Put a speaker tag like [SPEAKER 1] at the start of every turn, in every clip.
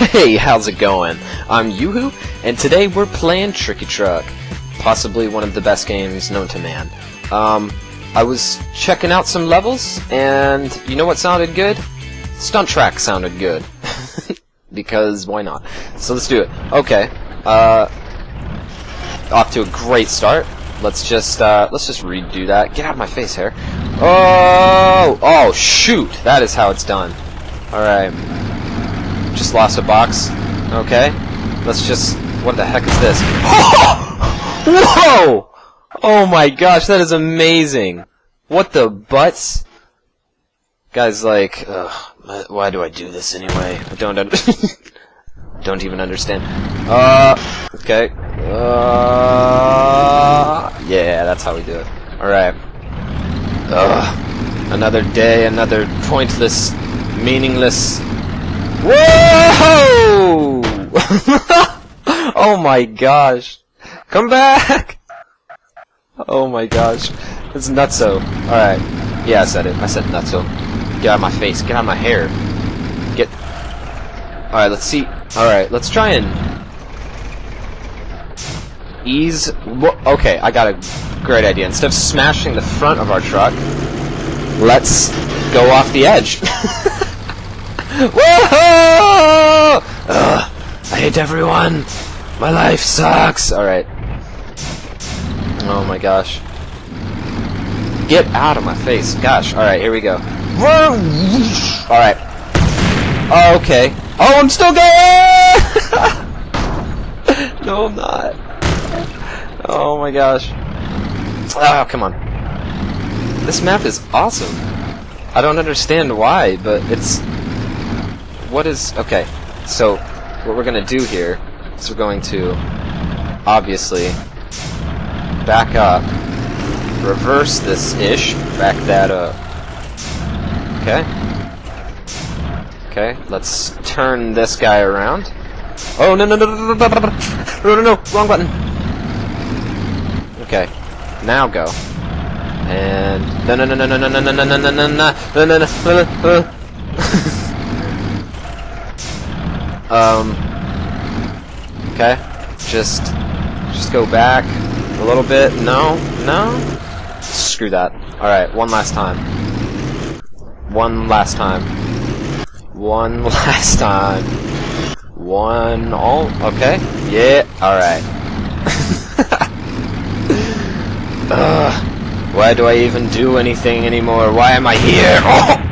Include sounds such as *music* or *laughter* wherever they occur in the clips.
[SPEAKER 1] Hey, how's it going? I'm Yoo-Hoo, and today we're playing Tricky Truck. Possibly one of the best games known to man. Um, I was checking out some levels, and you know what sounded good? Stunt Track sounded good. *laughs* because why not? So let's do it. Okay. Uh, off to a great start. Let's just uh, let's just redo that. Get out of my face, hair. Oh, oh, shoot! That is how it's done. All right. Just lost a box. Okay. Let's just. What the heck is this? *laughs* Whoa! Oh my gosh, that is amazing. What the butts? Guys, like, ugh, why do I do this anyway? I don't *laughs* don't even understand. Uh, okay. Uh, yeah, that's how we do it. Alright. Ugh. Another day, another pointless, meaningless... Whoa! *laughs* oh my gosh. Come back! Oh my gosh. It's nutso. Alright. Yeah, I said it. I said nutso. Get out of my face. Get out of my hair. Get... Alright, let's see. Alright, let's try and... Ease... Okay, I got a great idea. Instead of smashing the front of our truck, let's go off the edge. *laughs* Whoa! Ugh, I hate everyone. My life sucks. Alright. Oh my gosh. Get out of my face. Gosh. Alright, here we go. Alright. Oh, okay. Oh, I'm still going! *laughs* no, I'm not. Oh my gosh. Oh, come on. This map is awesome. I don't understand why, but it's... What is... Okay, so what we're going to do here is we're going to, obviously, back up, reverse this-ish, back that up. Okay. Okay, let's turn this guy around. Oh, no, no, no, no, no, no, no, no, no, no, wrong button. Okay, now go. And no, no, no, no, no, no, no, no, no, no, no, no, no, no, no, no, Um. Okay, just, just go back a little bit. No, no. Screw that. All right, one last time. One last time. One *laughs* last time. One all okay? Yeah, alright. *laughs* Ugh. Why do I even do anything anymore? Why am I here? Oh! *laughs*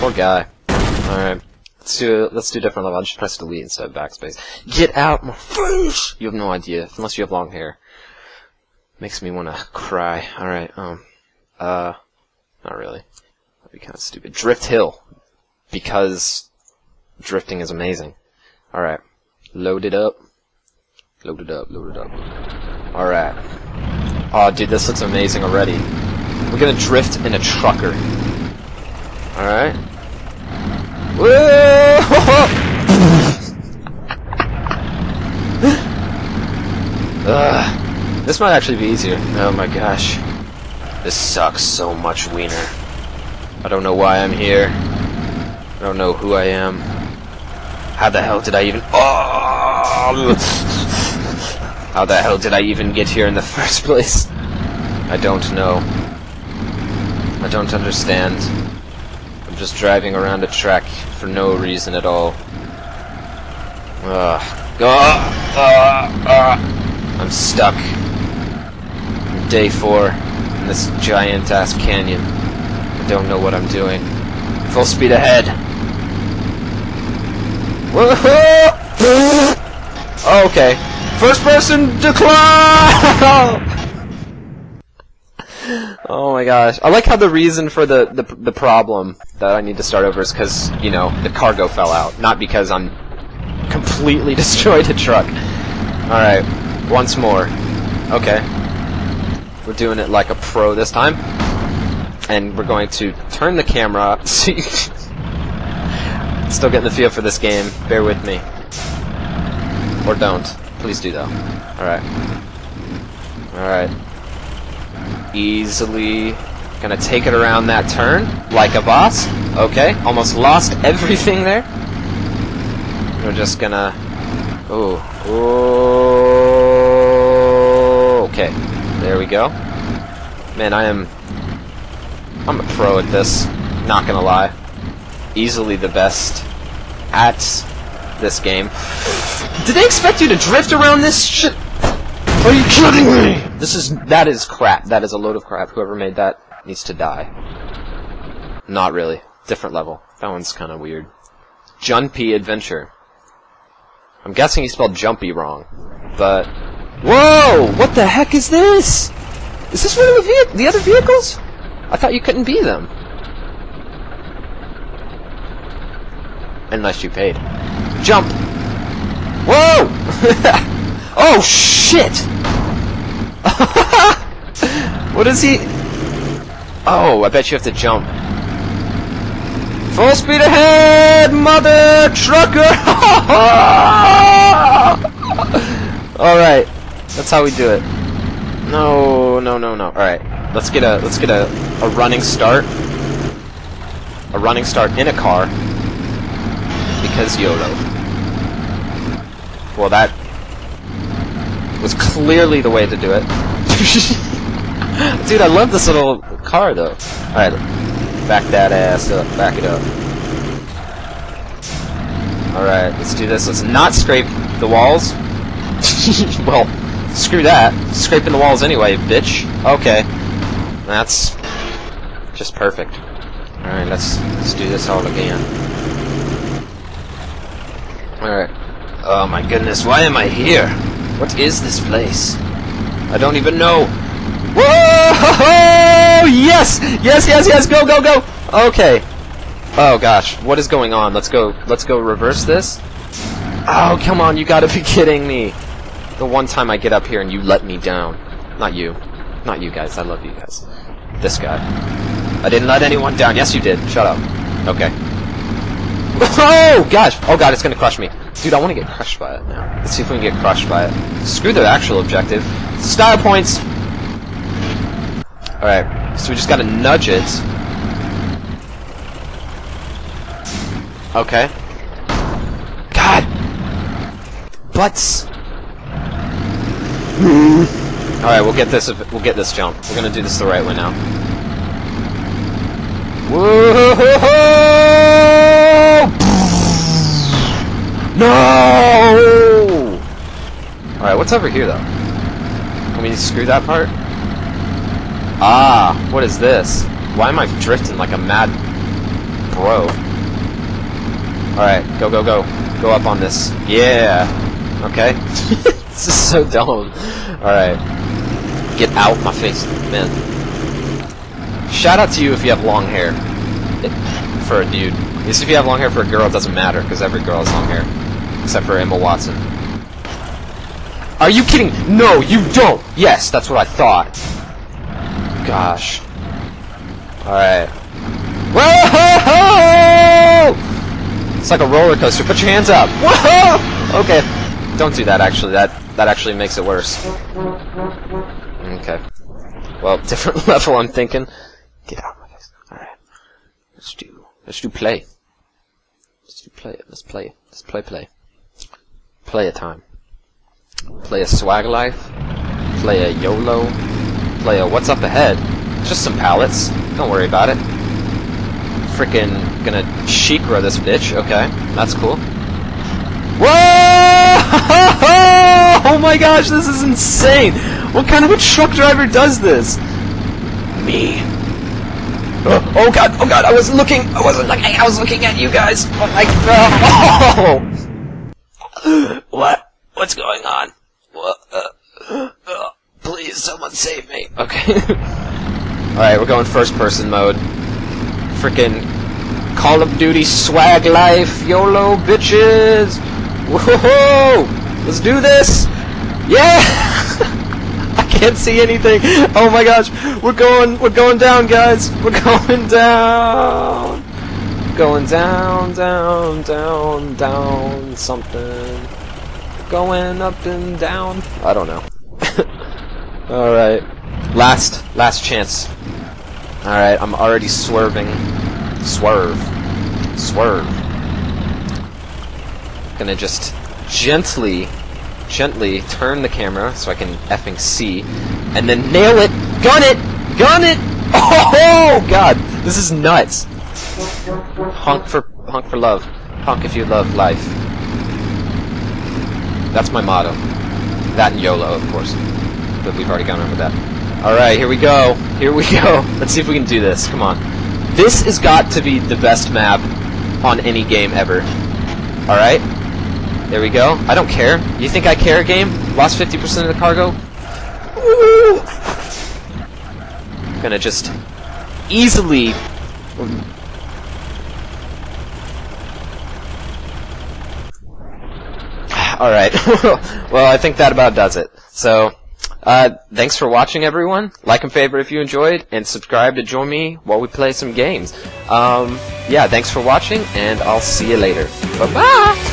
[SPEAKER 1] Poor guy. Alright. Let's do let's do a different level. I'll just press delete instead of backspace. Get out my face! You have no idea, unless you have long hair. Makes me wanna cry. Alright, um uh not really. That'd be kinda stupid. Drift Hill because drifting is amazing. Alright. Load it up. Load it up, load it up. Alright. Oh, dude, this looks amazing already. We're gonna drift in a trucker. Alright. *laughs* Ugh. This might actually be easier. Oh my gosh. This sucks so much, Wiener. I don't know why I'm here. I don't know who I am. How the hell did I even... Oh! *laughs* How the hell did I even get here in the *laughs* first place? I don't know. I don't understand. Just driving around a track for no reason at all. Ugh. Uh, uh. I'm stuck. Day four in this giant-ass canyon. I don't know what I'm doing. Full speed ahead. Oh, *laughs* okay. First person decline! *laughs* oh my gosh. I like how the reason for the, the, the problem that I need to start over is because, you know, the cargo fell out. Not because I'm completely *laughs* destroyed a truck. Alright. Once more. Okay. We're doing it like a pro this time. And we're going to turn the camera. See, *laughs* Still getting the feel for this game. Bear with me. Or don't. Please do though. Alright. Alright. Easily Gonna take it around that turn, like a boss. Okay, almost lost *laughs* everything there. We're just gonna... Ooh. Ooh. Okay, there we go. Man, I am... I'm a pro at this, not gonna lie. Easily the best at this game. Did they expect you to drift around this shit? Are you kidding me? This is that is crap. That is a load of crap. Whoever made that needs to die. Not really. Different level. That one's kind of weird. Jumpy Adventure. I'm guessing he spelled jumpy wrong, but whoa! What the heck is this? Is this one of the, the other vehicles? I thought you couldn't be them. Unless you paid. Jump! Whoa! *laughs* oh shit! *laughs* what is he? Oh, I bet you have to jump. Full speed ahead, mother trucker! *laughs* Alright, that's how we do it. No, no, no, no. Alright, let's get a let's get a, a running start. A running start in a car. Because YOLO. Well, that was clearly the way to do it. *laughs* Dude, I love this little car, though. Alright, back that ass up. Back it up. Alright, let's do this. Let's not scrape the walls. *laughs* well, screw that. Scraping the walls anyway, bitch. Okay. That's just perfect. Alright, let's, let's do this all again. Alright. Oh my goodness, why am I here? What is this place? I don't even know. Whoa! *laughs* Yes! Yes, yes, yes! Go, go, go! Okay. Oh gosh, what is going on? Let's go, let's go reverse this. Oh, come on, you gotta be *laughs* kidding me. The one time I get up here and you let me down. Not you. Not you guys, I love you guys. This guy. I didn't let anyone down. Yes, you did. Shut up. Okay. *laughs* Oh, gosh! Oh god, it's gonna crush me. Dude, I want to get crushed by it now. Let's see if we can get crushed by it. Screw the actual objective. Star points! Alright, so we just gotta nudge it. Okay. God! Butts! Alright, we'll get this we'll get this jump. We're gonna do this the right way now. No! Alright, what's over here, though? Can we screw that part? Ah, what is this? Why am I drifting like a mad bro? Alright, go, go, go. Go up on this. Yeah! Okay. *laughs* this is so dumb. Alright. Get out my face, man. Shout out to you if you have long hair. For a dude. At least if you have long hair for a girl, it doesn't matter, because every girl has long hair. Except for Emma Watson. Are you kidding? No, you don't! Yes, that's what I thought. Gosh. Alright. Whoa! It's like a roller coaster. Put your hands up. Whoa! Okay. Don't do that, actually. That that actually makes it worse. Okay. Well, *laughs* different level, I'm thinking. Get out, guys. Alright. Let's do let's do play. Let's do play. Let's play. Let's play play. Play a time. Play a swag life. Play a YOLO. Play a what's up ahead. Just some pallets. Don't worry about it. Frickin' gonna Shikra this bitch. Okay, that's cool. Whoa! *laughs* Oh my gosh, this is insane! What kind of a truck driver does this? Me. Oh, oh god, oh god, I wasn't looking, I wasn't looking, I was looking at you guys. Oh my god. Oh. *laughs* What? What's going on? What? Uh, uh, please, someone save me. Okay. *laughs* Alright, we're going first person mode. Freaking Call of Duty swag life, YOLO bitches! Whoa! Let's do this! Yeah! *laughs* I can't see anything. Oh my gosh, we're going, we're going down, guys. We're *laughs* going down. Going down, down, down, down, something. Going up and down. I don't know. *laughs* All right, last, last chance. Alright, I'm already swerving. Swerve. Swerve. Gonna just gently, gently turn the camera so I can effing see, and then nail it! Gun it! Gun it! *laughs* Oh god! This is nuts! Honk for honk for love. Honk if you love life. That's my motto. That and YOLO, of course. But we've already gone over that. Alright, here we go. Here we *laughs* go. Let's see if we can do this. Come on. This has got to be the best map on any game ever. Alright? There we go. I don't care. You think I care, game? Lost 50% of the cargo? Ooh. Gonna just easily *laughs* Alright. *laughs* well, I think that about does it. So, uh, thanks for watching, everyone. Like and favorite if you enjoyed, and subscribe to join me while we play some games. Um, yeah, thanks for watching, and I'll see you later. Bye-bye!